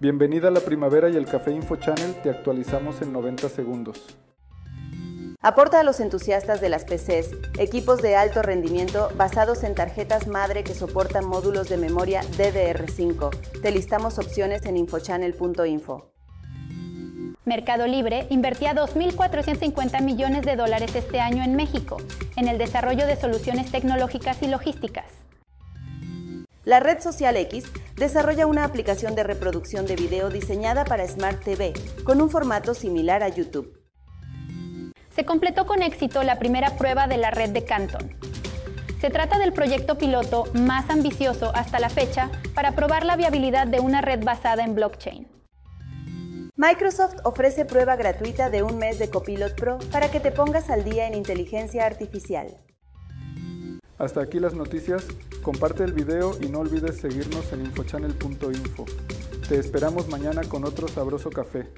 Bienvenida a la primavera y el Café Info Channel te actualizamos en 90 segundos. Aporta a los entusiastas de las PCs equipos de alto rendimiento basados en tarjetas madre que soportan módulos de memoria DDR5. Te listamos opciones en infochannel.info. Mercado Libre invertía 2.450 millones de dólares este año en México en el desarrollo de soluciones tecnológicas y logísticas. La red social X desarrolla una aplicación de reproducción de video diseñada para Smart TV con un formato similar a YouTube se completó con éxito la primera prueba de la red de Canton. Se trata del proyecto piloto más ambicioso hasta la fecha para probar la viabilidad de una red basada en blockchain. Microsoft ofrece prueba gratuita de un mes de Copilot Pro para que te pongas al día en inteligencia artificial. Hasta aquí las noticias, comparte el video y no olvides seguirnos en infochannel.info. Te esperamos mañana con otro sabroso café.